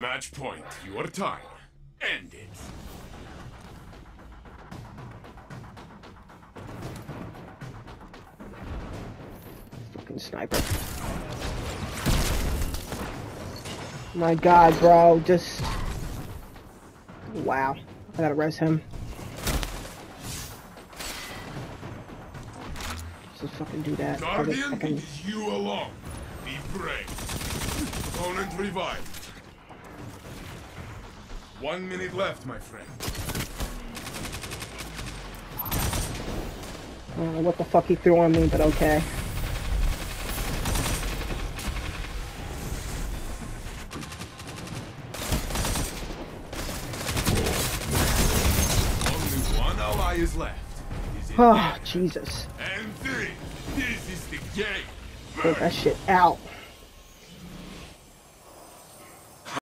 Match point. Your time. End it. Fucking sniper. My god, bro, just... Wow. I gotta res him. Just fucking do that. Guardian, I can- you alone. Be brave. Opponent revived. One minute left, my friend. I don't know what the fuck he threw on me, but okay. Only one ally is left. Oh. Jesus. And three. This is the game. Get that shit out.